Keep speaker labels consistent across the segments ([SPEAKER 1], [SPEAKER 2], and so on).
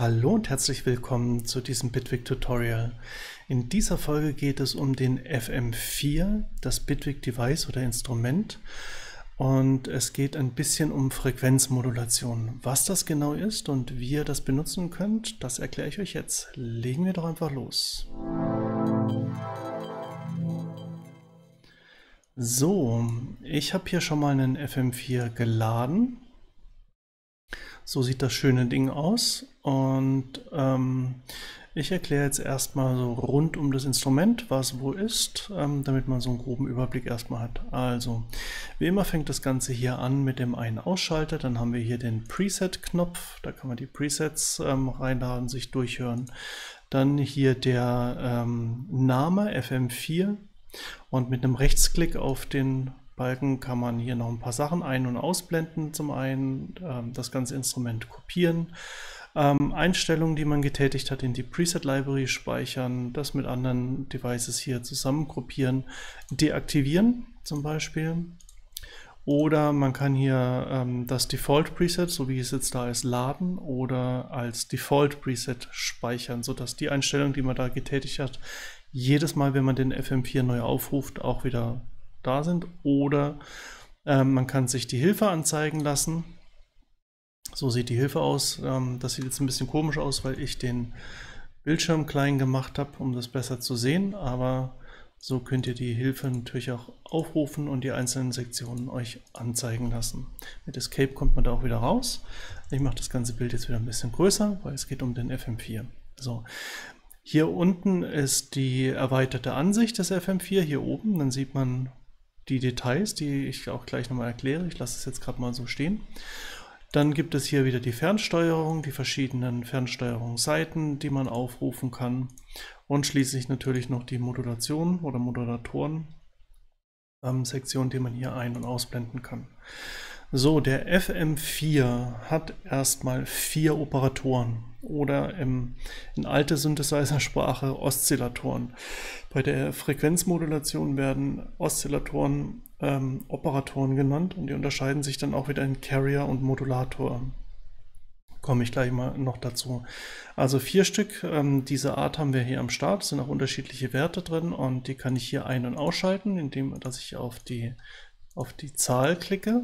[SPEAKER 1] Hallo und herzlich willkommen zu diesem Bitwig Tutorial. In dieser Folge geht es um den FM4, das Bitwig Device oder Instrument. Und es geht ein bisschen um Frequenzmodulation. Was das genau ist und wie ihr das benutzen könnt, das erkläre ich euch jetzt. Legen wir doch einfach los. So, ich habe hier schon mal einen FM4 geladen so sieht das schöne Ding aus. Und ähm, ich erkläre jetzt erstmal so rund um das Instrument, was wo ist, ähm, damit man so einen groben Überblick erstmal hat. Also, wie immer fängt das Ganze hier an mit dem einen Ausschalter. Dann haben wir hier den Preset-Knopf. Da kann man die Presets ähm, reinladen, sich durchhören. Dann hier der ähm, Name FM4 und mit einem Rechtsklick auf den Balken kann man hier noch ein paar Sachen ein- und ausblenden. Zum einen ähm, das ganze Instrument kopieren, ähm, Einstellungen, die man getätigt hat, in die Preset Library speichern, das mit anderen Devices hier zusammen gruppieren, deaktivieren zum Beispiel. Oder man kann hier ähm, das Default Preset, so wie es jetzt da ist, laden oder als Default Preset speichern, sodass die Einstellung, die man da getätigt hat, jedes Mal, wenn man den FM4 neu aufruft, auch wieder da sind. Oder ähm, man kann sich die Hilfe anzeigen lassen. So sieht die Hilfe aus. Ähm, das sieht jetzt ein bisschen komisch aus, weil ich den Bildschirm klein gemacht habe, um das besser zu sehen. Aber so könnt ihr die Hilfe natürlich auch aufrufen und die einzelnen Sektionen euch anzeigen lassen. Mit Escape kommt man da auch wieder raus. Ich mache das ganze Bild jetzt wieder ein bisschen größer, weil es geht um den FM4. So, hier unten ist die erweiterte Ansicht des FM4. Hier oben, dann sieht man die Details, die ich auch gleich nochmal erkläre. Ich lasse es jetzt gerade mal so stehen. Dann gibt es hier wieder die Fernsteuerung, die verschiedenen Fernsteuerungsseiten, die man aufrufen kann. Und schließlich natürlich noch die Modulation oder Modulatoren ähm, Sektion, die man hier ein- und ausblenden kann. So, der FM4 hat erstmal vier Operatoren oder im, in alte Synthesizer-Sprache Oszillatoren. Bei der Frequenzmodulation werden Oszillatoren ähm, Operatoren genannt und die unterscheiden sich dann auch wieder in Carrier und Modulator. Komme ich gleich mal noch dazu. Also vier Stück ähm, dieser Art haben wir hier am Start, es sind auch unterschiedliche Werte drin und die kann ich hier ein- und ausschalten, indem dass ich auf die, auf die Zahl klicke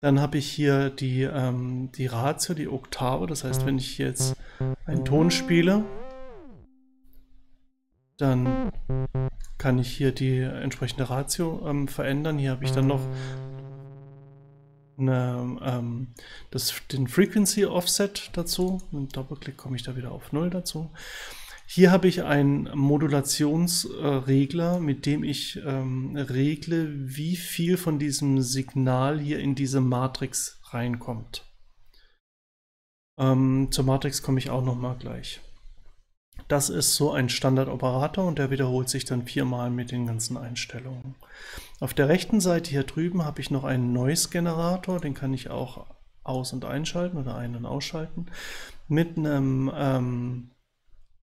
[SPEAKER 1] dann habe ich hier die, ähm, die Ratio, die Oktave. Das heißt, wenn ich jetzt einen Ton spiele, dann kann ich hier die entsprechende Ratio ähm, verändern. Hier habe ich dann noch eine, ähm, das, den Frequency Offset dazu. Mit Doppelklick komme ich da wieder auf 0 dazu. Hier habe ich einen Modulationsregler, mit dem ich ähm, regle, wie viel von diesem Signal hier in diese Matrix reinkommt. Ähm, zur Matrix komme ich auch noch mal gleich. Das ist so ein Standardoperator und der wiederholt sich dann viermal mit den ganzen Einstellungen. Auf der rechten Seite hier drüben habe ich noch einen Noise-Generator, den kann ich auch aus- und einschalten oder ein- und ausschalten, mit einem ähm,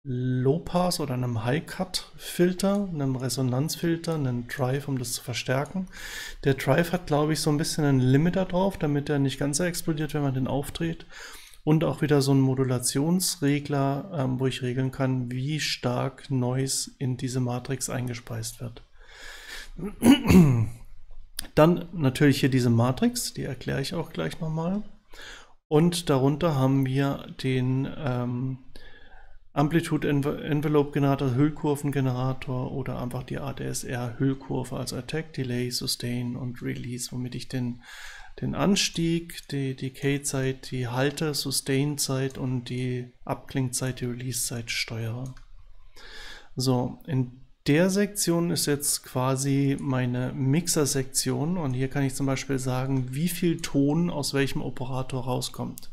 [SPEAKER 1] Low-Pass oder einem High-Cut-Filter, einem Resonanzfilter, einem Drive, um das zu verstärken. Der Drive hat, glaube ich, so ein bisschen einen Limiter drauf, damit er nicht ganz so explodiert, wenn man den aufdreht. Und auch wieder so ein Modulationsregler, ähm, wo ich regeln kann, wie stark Noise in diese Matrix eingespeist wird. Dann natürlich hier diese Matrix, die erkläre ich auch gleich nochmal. Und darunter haben wir den ähm, Amplitude Envelope Generator, Hüllkurvengenerator oder einfach die ADSR Hüllkurve, also Attack, Delay, Sustain und Release, womit ich den, den Anstieg, die Decay-Zeit, die Halte, Sustain-Zeit und die Abklingzeit, die Release-Zeit steuere. So, in der Sektion ist jetzt quasi meine Mixer-Sektion und hier kann ich zum Beispiel sagen, wie viel Ton aus welchem Operator rauskommt.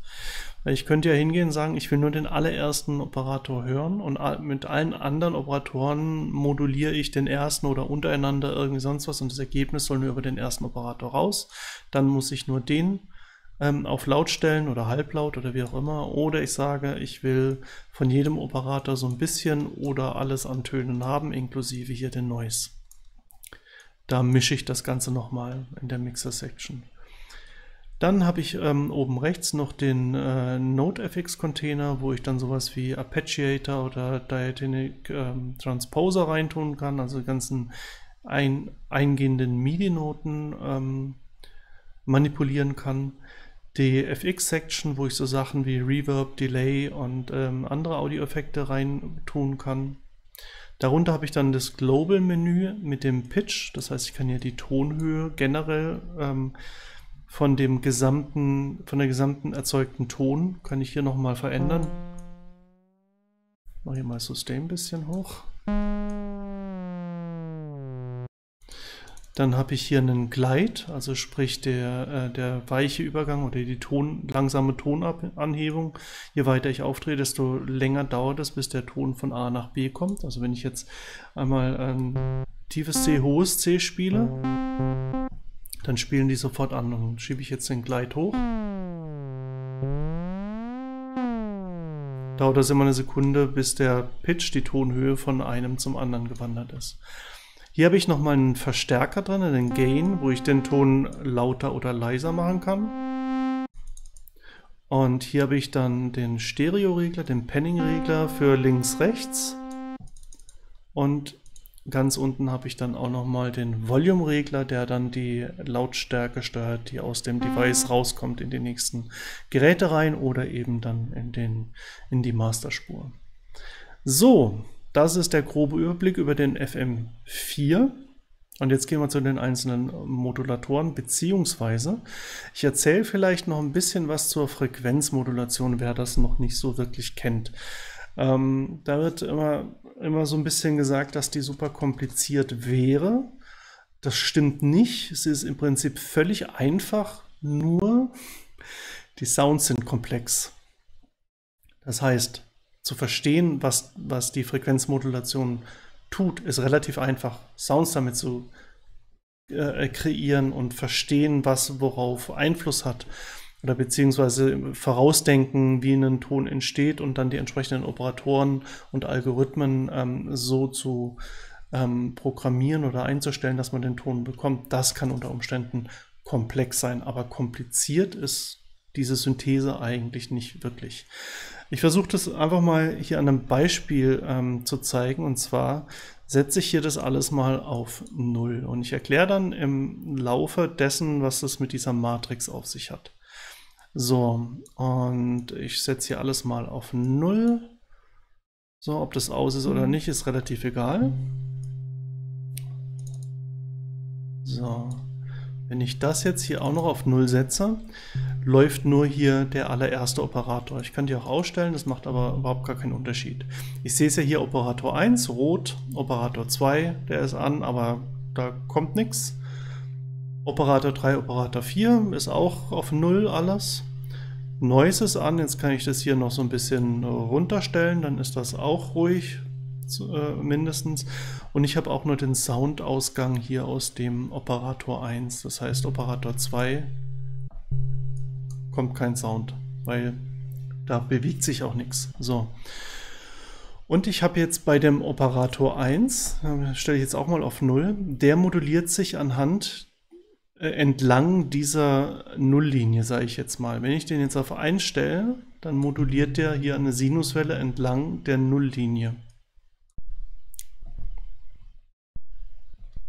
[SPEAKER 1] Ich könnte ja hingehen und sagen, ich will nur den allerersten Operator hören und mit allen anderen Operatoren moduliere ich den ersten oder untereinander irgendwie sonst was und das Ergebnis soll nur über den ersten Operator raus. Dann muss ich nur den ähm, auf laut stellen oder halblaut oder wie auch immer. Oder ich sage, ich will von jedem Operator so ein bisschen oder alles an Tönen haben, inklusive hier den Noise. Da mische ich das Ganze nochmal in der Mixer-Section. Dann habe ich ähm, oben rechts noch den äh, NodeFX-Container, wo ich dann sowas wie Arpeggiator oder Diatonic ähm, Transposer reintun kann, also die ganzen ein, eingehenden MIDI-Noten ähm, manipulieren kann. Die FX-Section, wo ich so Sachen wie Reverb, Delay und ähm, andere Audioeffekte reintun kann. Darunter habe ich dann das Global-Menü mit dem Pitch, das heißt, ich kann hier die Tonhöhe generell ähm, von dem gesamten, von der gesamten erzeugten Ton kann ich hier nochmal verändern. Mache hier mal Sustain ein bisschen hoch. Dann habe ich hier einen Glide, also sprich der, äh, der weiche Übergang oder die Ton, langsame Tonanhebung. Je weiter ich aufdrehe, desto länger dauert es, bis der Ton von A nach B kommt. Also wenn ich jetzt einmal ein tiefes C, hohes C spiele, dann spielen die sofort an. Dann schiebe ich jetzt den Glide hoch. Dauert das immer eine Sekunde, bis der Pitch, die Tonhöhe von einem zum anderen gewandert ist. Hier habe ich nochmal einen Verstärker drin, den Gain, wo ich den Ton lauter oder leiser machen kann. Und hier habe ich dann den Stereo-Regler, den Panning-Regler für links-rechts. Und Ganz unten habe ich dann auch nochmal den Volume-Regler, der dann die Lautstärke steuert, die aus dem Device rauskommt in die nächsten Geräte rein oder eben dann in, den, in die Masterspur. So, das ist der grobe Überblick über den FM4. Und jetzt gehen wir zu den einzelnen Modulatoren, beziehungsweise ich erzähle vielleicht noch ein bisschen was zur Frequenzmodulation, wer das noch nicht so wirklich kennt. Ähm, da wird immer immer so ein bisschen gesagt, dass die super kompliziert wäre. Das stimmt nicht. Es ist im Prinzip völlig einfach, nur die Sounds sind komplex. Das heißt, zu verstehen, was, was die Frequenzmodulation tut, ist relativ einfach. Sounds damit zu äh, kreieren und verstehen, was worauf Einfluss hat oder beziehungsweise vorausdenken, wie ein Ton entsteht und dann die entsprechenden Operatoren und Algorithmen ähm, so zu ähm, programmieren oder einzustellen, dass man den Ton bekommt. Das kann unter Umständen komplex sein, aber kompliziert ist diese Synthese eigentlich nicht wirklich. Ich versuche das einfach mal hier an einem Beispiel ähm, zu zeigen und zwar setze ich hier das alles mal auf Null und ich erkläre dann im Laufe dessen, was es mit dieser Matrix auf sich hat. So, und ich setze hier alles mal auf 0. So, ob das aus ist oder nicht, ist relativ egal. So, wenn ich das jetzt hier auch noch auf 0 setze, läuft nur hier der allererste Operator. Ich kann die auch ausstellen, das macht aber überhaupt gar keinen Unterschied. Ich sehe es ja hier Operator 1, rot, Operator 2, der ist an, aber da kommt nichts. Operator 3, Operator 4 ist auch auf 0 alles. Noise ist an, jetzt kann ich das hier noch so ein bisschen runterstellen, dann ist das auch ruhig äh, mindestens. Und ich habe auch nur den Soundausgang hier aus dem Operator 1, das heißt Operator 2 kommt kein Sound, weil da bewegt sich auch nichts. So. Und ich habe jetzt bei dem Operator 1, äh, stelle ich jetzt auch mal auf 0, der moduliert sich anhand äh, entlang dieser Nulllinie, sage ich jetzt mal. Wenn ich den jetzt auf 1 stelle, dann moduliert der hier eine Sinuswelle entlang der Nulllinie.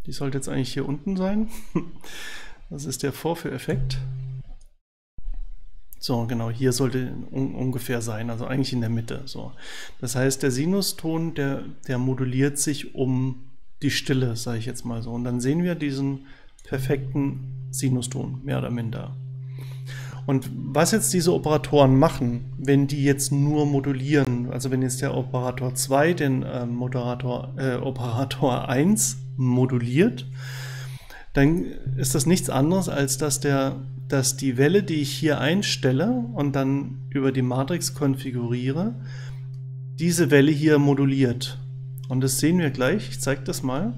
[SPEAKER 1] Die sollte jetzt eigentlich hier unten sein. Das ist der Vorführeffekt. So, genau, hier sollte un ungefähr sein, also eigentlich in der Mitte. So. Das heißt, der Sinuston, der, der moduliert sich um die Stille, sage ich jetzt mal so. Und dann sehen wir diesen perfekten Sinuston, mehr oder minder. Und was jetzt diese Operatoren machen, wenn die jetzt nur modulieren, also wenn jetzt der Operator 2 den äh, Moderator, äh, Operator 1 moduliert, dann ist das nichts anderes, als dass, der, dass die Welle, die ich hier einstelle und dann über die Matrix konfiguriere, diese Welle hier moduliert. Und das sehen wir gleich. Ich zeige das mal.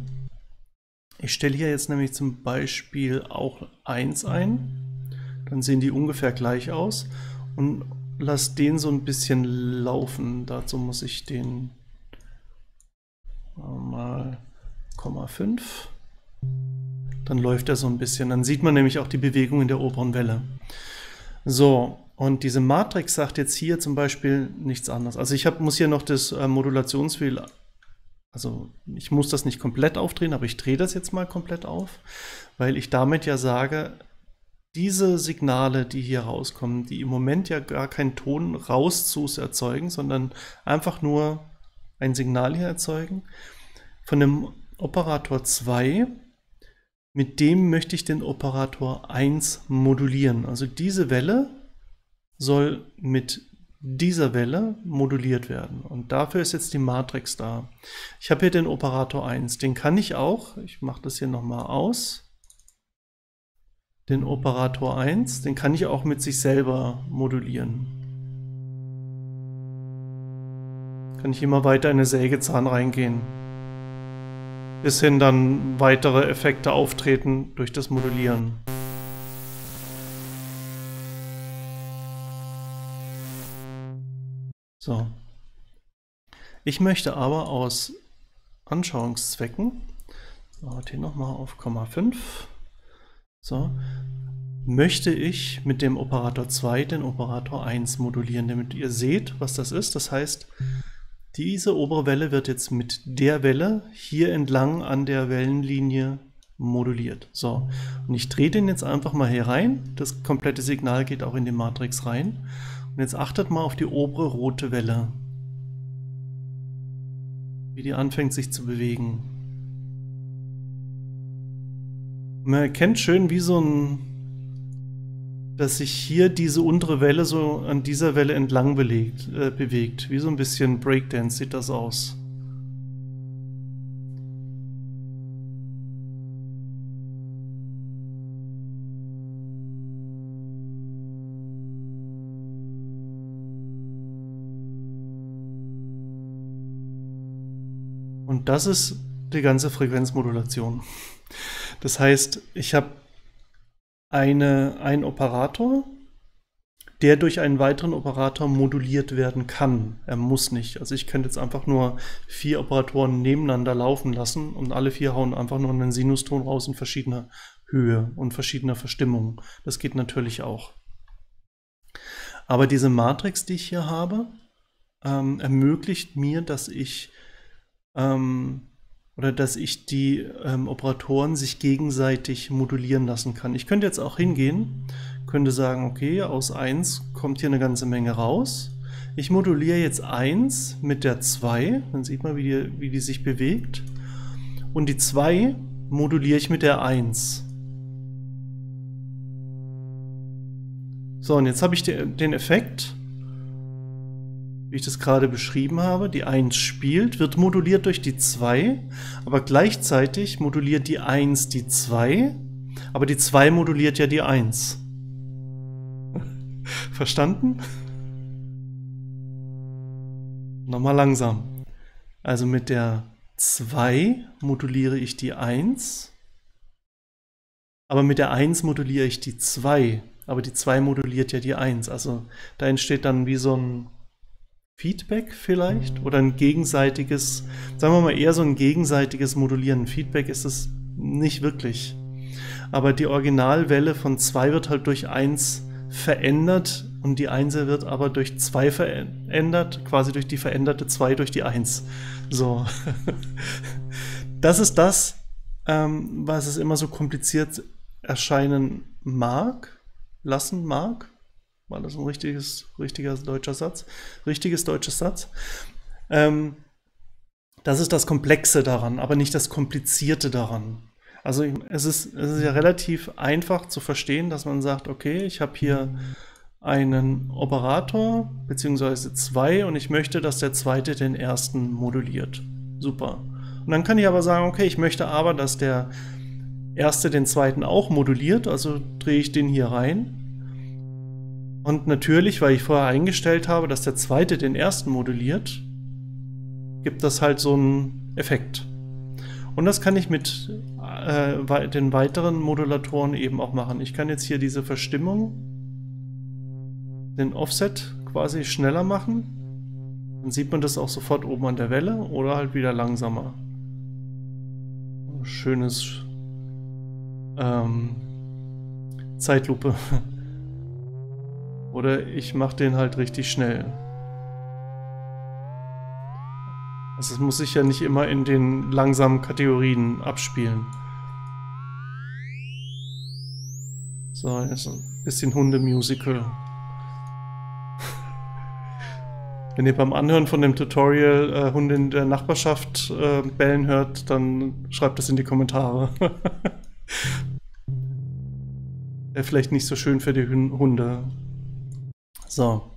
[SPEAKER 1] Ich stelle hier jetzt nämlich zum Beispiel auch 1 ein. Dann sehen die ungefähr gleich aus. Und lasse den so ein bisschen laufen. Dazu muss ich den mal 0,5 Dann läuft er so ein bisschen. Dann sieht man nämlich auch die Bewegung in der oberen Welle. So, und diese Matrix sagt jetzt hier zum Beispiel nichts anderes. Also ich hab, muss hier noch das äh, Modulationswheel, also ich muss das nicht komplett aufdrehen, aber ich drehe das jetzt mal komplett auf, weil ich damit ja sage, diese Signale, die hier rauskommen, die im Moment ja gar keinen Ton raus zu erzeugen, sondern einfach nur ein Signal hier erzeugen, von dem Operator 2, mit dem möchte ich den Operator 1 modulieren. Also diese Welle soll mit dieser Welle moduliert werden. Und dafür ist jetzt die Matrix da. Ich habe hier den Operator 1. Den kann ich auch, ich mache das hier nochmal aus, den Operator 1, den kann ich auch mit sich selber modulieren. Kann ich immer weiter in eine Sägezahn reingehen. Bis hin dann weitere Effekte auftreten durch das Modulieren. So. Ich möchte aber aus Anschauungszwecken, hier nochmal auf Komma 5, so, möchte ich mit dem Operator 2 den Operator 1 modulieren, damit ihr seht, was das ist. Das heißt, diese obere Welle wird jetzt mit der Welle hier entlang an der Wellenlinie moduliert. So, und ich drehe den jetzt einfach mal hier rein. Das komplette Signal geht auch in die Matrix rein. Und jetzt achtet mal auf die obere rote Welle. Wie die anfängt sich zu bewegen. Man erkennt schön, wie so ein, dass sich hier diese untere Welle so an dieser Welle entlang belegt, äh, bewegt. Wie so ein bisschen Breakdance sieht das aus. Das ist die ganze Frequenzmodulation. Das heißt, ich habe eine, einen Operator, der durch einen weiteren Operator moduliert werden kann. Er muss nicht. Also ich könnte jetzt einfach nur vier Operatoren nebeneinander laufen lassen und alle vier hauen einfach nur einen Sinuston raus in verschiedener Höhe und verschiedener Verstimmung. Das geht natürlich auch. Aber diese Matrix, die ich hier habe, ähm, ermöglicht mir, dass ich ähm, oder dass ich die ähm, Operatoren sich gegenseitig modulieren lassen kann. Ich könnte jetzt auch hingehen, könnte sagen, okay, aus 1 kommt hier eine ganze Menge raus. Ich moduliere jetzt 1 mit der 2, dann sieht man, wie die, wie die sich bewegt. Und die 2 moduliere ich mit der 1. So, und jetzt habe ich den Effekt, wie ich das gerade beschrieben habe. Die 1 spielt, wird moduliert durch die 2, aber gleichzeitig moduliert die 1 die 2, aber die 2 moduliert ja die 1. Verstanden? Nochmal langsam. Also mit der 2 moduliere ich die 1, aber mit der 1 moduliere ich die 2, aber die 2 moduliert ja die 1. Also da entsteht dann wie so ein Feedback vielleicht oder ein gegenseitiges, sagen wir mal eher so ein gegenseitiges Modulieren. Feedback ist es nicht wirklich. Aber die Originalwelle von 2 wird halt durch 1 verändert und die 1 wird aber durch 2 verändert, quasi durch die veränderte 2 durch die 1. So. das ist das, ähm, was es immer so kompliziert erscheinen mag, lassen mag. War das ein richtiges, richtiger deutscher Satz? Richtiges deutsches Satz. Ähm, das ist das Komplexe daran, aber nicht das Komplizierte daran. Also es ist, es ist ja relativ einfach zu verstehen, dass man sagt, okay, ich habe hier einen Operator beziehungsweise zwei und ich möchte, dass der zweite den ersten moduliert. Super. Und dann kann ich aber sagen, okay, ich möchte aber, dass der erste den zweiten auch moduliert, also drehe ich den hier rein und natürlich, weil ich vorher eingestellt habe, dass der zweite den ersten moduliert, gibt das halt so einen Effekt. Und das kann ich mit äh, den weiteren Modulatoren eben auch machen. Ich kann jetzt hier diese Verstimmung, den Offset quasi schneller machen. Dann sieht man das auch sofort oben an der Welle oder halt wieder langsamer. Schönes ähm, Zeitlupe. Oder ich mache den halt richtig schnell. Also es muss sich ja nicht immer in den langsamen Kategorien abspielen. So, jetzt ein bisschen Hundemusical. Wenn ihr beim Anhören von dem Tutorial äh, Hunde in der Nachbarschaft äh, bellen hört, dann schreibt das in die Kommentare. Wäre vielleicht nicht so schön für die Hunde. So.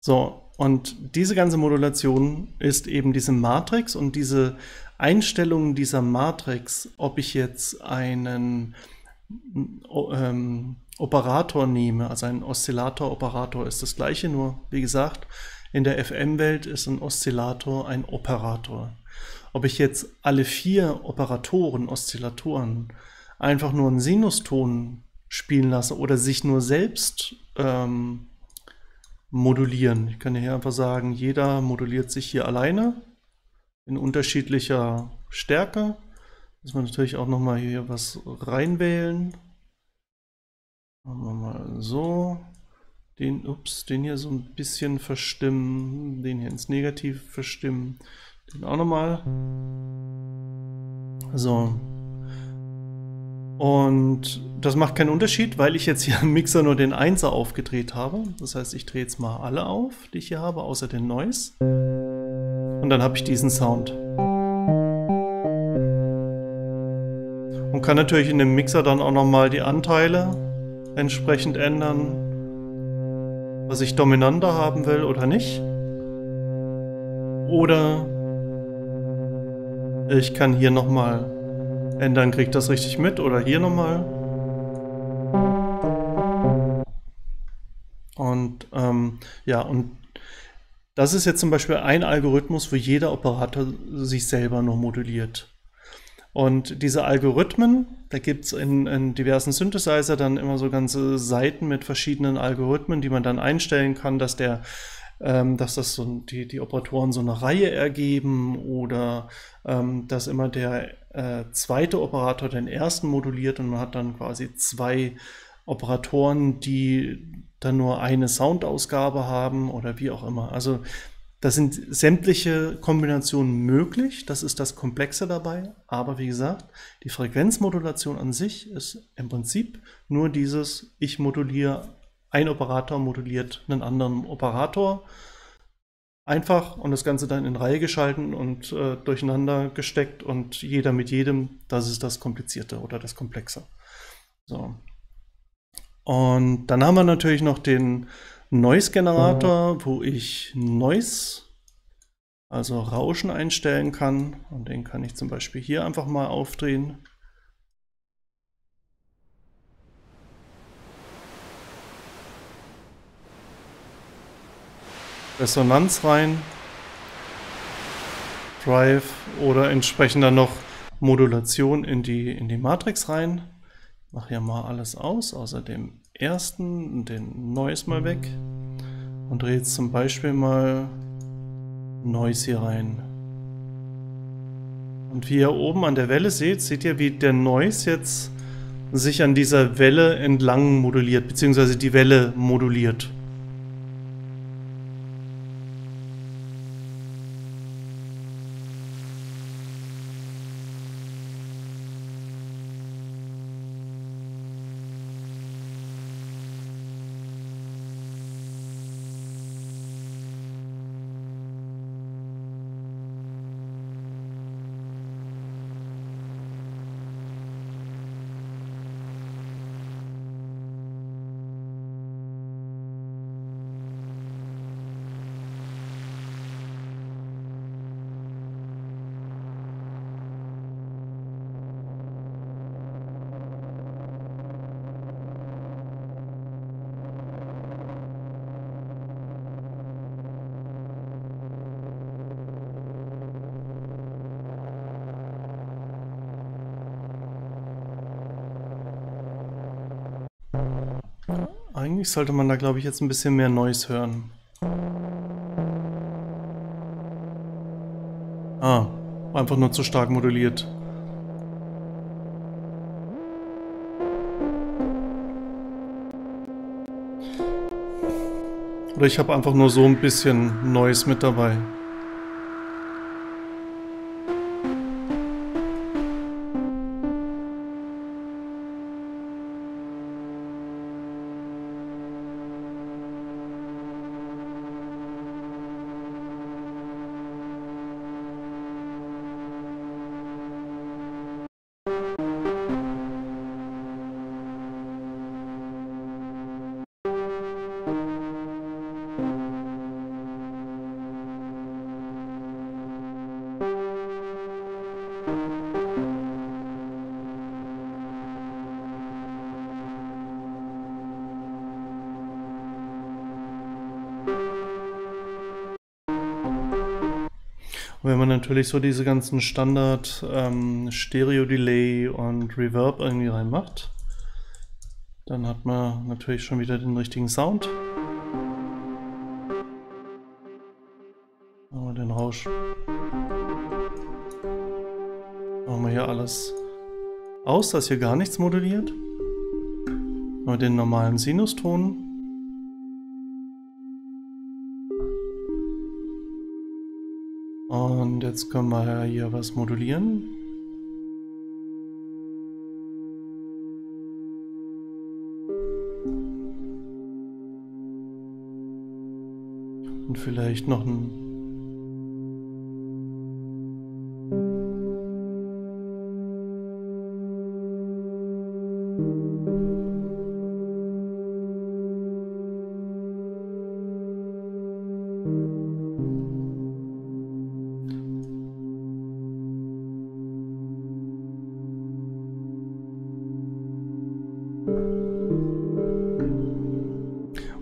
[SPEAKER 1] So, und diese ganze Modulation ist eben diese Matrix und diese Einstellungen dieser Matrix, ob ich jetzt einen ähm, Operator nehme, also ein Oszillator-Operator ist das gleiche, nur wie gesagt, in der FM-Welt ist ein Oszillator ein Operator. Ob ich jetzt alle vier Operatoren, Oszillatoren, einfach nur einen Sinuston spielen lasse oder sich nur selbst ähm, modulieren. Ich kann hier einfach sagen, jeder moduliert sich hier alleine in unterschiedlicher Stärke. Müssen wir natürlich auch nochmal hier was reinwählen. Machen wir mal so. Den, ups, den hier so ein bisschen verstimmen. Den hier ins Negativ verstimmen. Den auch nochmal. So. Und das macht keinen Unterschied, weil ich jetzt hier im Mixer nur den 1er aufgedreht habe. Das heißt, ich drehe jetzt mal alle auf, die ich hier habe, außer den Noise. Und dann habe ich diesen Sound. Und kann natürlich in dem Mixer dann auch nochmal die Anteile entsprechend ändern, was ich dominanter haben will oder nicht. Oder ich kann hier nochmal ändern, kriegt das richtig mit oder hier nochmal. Und ähm, ja, und das ist jetzt zum Beispiel ein Algorithmus, wo jeder Operator sich selber noch moduliert. Und diese Algorithmen, da gibt es in, in, diversen Synthesizer dann immer so ganze Seiten mit verschiedenen Algorithmen, die man dann einstellen kann, dass der ähm, dass das so die, die Operatoren so eine Reihe ergeben oder ähm, dass immer der äh, zweite Operator den ersten moduliert und man hat dann quasi zwei Operatoren, die dann nur eine Soundausgabe haben oder wie auch immer. Also da sind sämtliche Kombinationen möglich, das ist das Komplexe dabei, aber wie gesagt, die Frequenzmodulation an sich ist im Prinzip nur dieses, ich moduliere ein Operator moduliert einen anderen Operator. Einfach und das Ganze dann in Reihe geschalten und äh, durcheinander gesteckt und jeder mit jedem, das ist das Komplizierte oder das Komplexe. So. Und dann haben wir natürlich noch den Noise-Generator, wo ich Noise, also Rauschen einstellen kann. Und den kann ich zum Beispiel hier einfach mal aufdrehen. Resonanz rein, Drive oder entsprechend dann noch Modulation in die, in die Matrix rein. Ich mache hier mal alles aus, außer dem ersten, den Noise mal weg und drehe jetzt zum Beispiel mal Noise hier rein. Und wie ihr oben an der Welle seht, seht ihr, wie der Noise jetzt sich an dieser Welle entlang moduliert, beziehungsweise die Welle moduliert. Eigentlich sollte man da, glaube ich, jetzt ein bisschen mehr Noise hören. Ah, einfach nur zu stark moduliert. Oder ich habe einfach nur so ein bisschen Noise mit dabei. Man natürlich so diese ganzen Standard ähm, Stereo Delay und Reverb irgendwie reinmacht, dann hat man natürlich schon wieder den richtigen Sound. Aber den Rausch. Machen wir hier alles aus, dass hier gar nichts moduliert. Nur den normalen Sinuston. Jetzt können wir hier was modulieren. Und vielleicht noch ein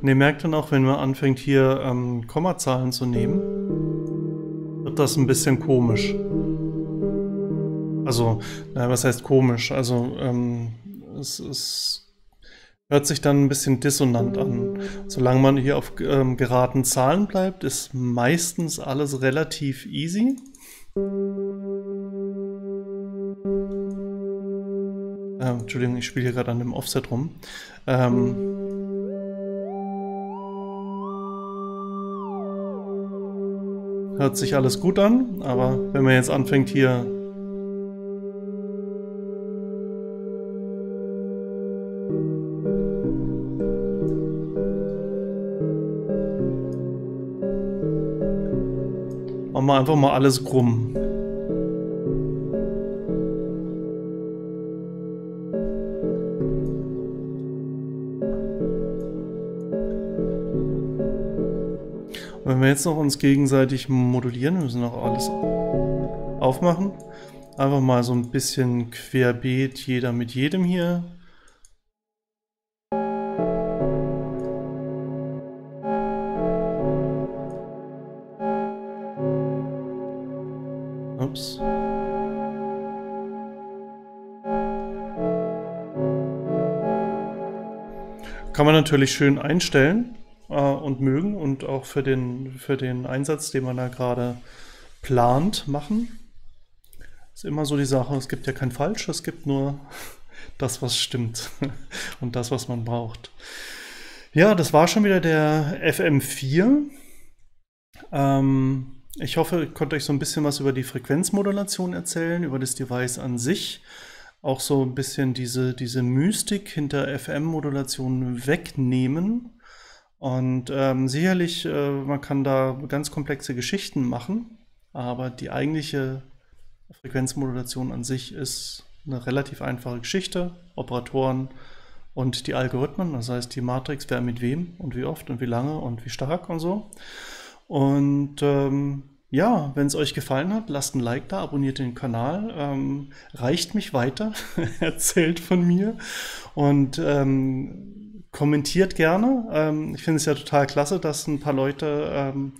[SPEAKER 1] Und ihr merkt dann auch, wenn man anfängt hier ähm, Kommazahlen zu nehmen, wird das ein bisschen komisch. Also, naja, was heißt komisch? Also, ähm, es, es hört sich dann ein bisschen dissonant an. Solange man hier auf ähm, geraden Zahlen bleibt, ist meistens alles relativ easy. Äh, Entschuldigung, ich spiele hier gerade an dem Offset rum. Ähm, Hört sich alles gut an, aber wenn man jetzt anfängt hier machen wir einfach mal alles krumm. Wir jetzt noch uns gegenseitig modulieren, müssen noch alles aufmachen. Einfach mal so ein bisschen querbeet, jeder mit jedem hier. Ups. Kann man natürlich schön einstellen äh, und mögen und auch für den, für den Einsatz, den man da gerade plant, machen. Ist immer so die Sache, es gibt ja kein Falsch, es gibt nur das, was stimmt und das, was man braucht. Ja, das war schon wieder der FM4. Ähm, ich hoffe, ich konnte euch so ein bisschen was über die Frequenzmodulation erzählen, über das Device an sich. Auch so ein bisschen diese, diese Mystik hinter FM-Modulation wegnehmen und ähm, sicherlich, äh, man kann da ganz komplexe Geschichten machen, aber die eigentliche Frequenzmodulation an sich ist eine relativ einfache Geschichte. Operatoren und die Algorithmen, das heißt die Matrix, wer mit wem und wie oft und wie lange und wie stark und so. Und ähm, ja, wenn es euch gefallen hat, lasst ein Like da, abonniert den Kanal, ähm, reicht mich weiter, erzählt von mir und ähm, kommentiert gerne. Ähm, ich finde es ja total klasse, dass ein paar Leute ähm,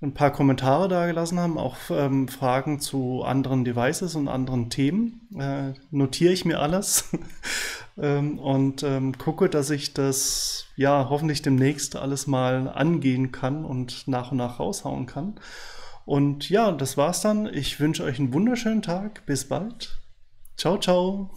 [SPEAKER 1] ein paar Kommentare da gelassen haben, auch ähm, Fragen zu anderen Devices und anderen Themen. Äh, notiere ich mir alles ähm, und ähm, gucke, dass ich das ja hoffentlich demnächst alles mal angehen kann und nach und nach raushauen kann. Und ja, das war's dann. Ich wünsche euch einen wunderschönen Tag. Bis bald. Ciao, ciao.